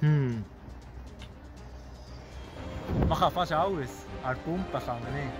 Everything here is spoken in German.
Hm. Man kann fast alles. Aber Pumpen kann man nicht.